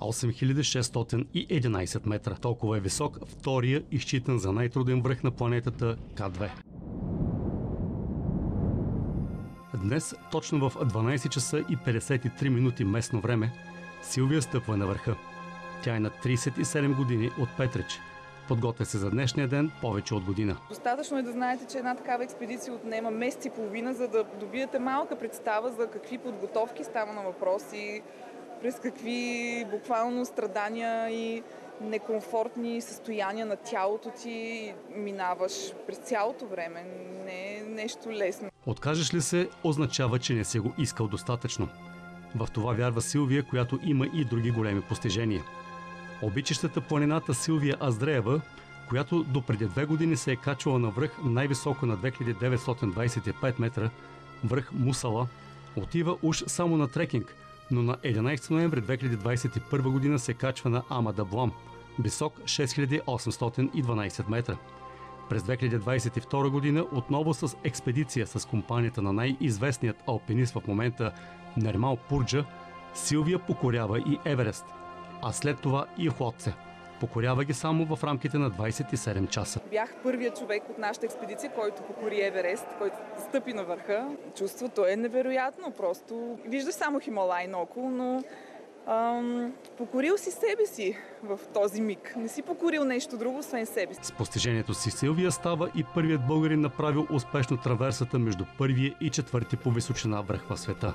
8611 метра. Толкова е висок втория изчитан за най-труден връх на планетата К2. Днес, точно в 12 часа и 53 минути местно време, Силвия стъпва на върха. Тя е на 37 години от Петрич. Подготвя се за днешния ден повече от година. Достатъчно е да знаете, че една такава експедиция отнема месец и половина, за да добиете малка представа за какви подготовки става на въпрос и през какви буквално страдания и некомфортни състояния на тялото ти минаваш през цялото време. Не е нещо лесно. Откажеш ли се, означава, че не си го искал достатъчно. В това вярва Силвия, която има и други големи постижения. Обичащата планината Силвия Аздреева, която до преди две години се е качвала на връх най-високо на 2925 метра, връх Мусала, отива уж само на трекинг, но на 11 ноември 2021 година се качва на Амада Блам, висок 6812 метра. През 2022 година отново с експедиция с компанията на най-известният алпинист в момента Нермал Пурджа, Силвия покорява и Еверест, а след това и Охотце. Покорява ги само в рамките на 27 часа. Бях първият човек от нашата експедиция, който покори Еверест, който стъпи на върха. Чувството е невероятно. Просто виждаш само Хималай наоколо, но ам, покорил си себе си в този миг. Не си покорил нещо друго, освен себе си. С постижението си Силвия става и първият българин направил успешно траверсата между първия и четвърти по височина връх в света.